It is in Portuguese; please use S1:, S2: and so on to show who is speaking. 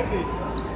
S1: Alegre.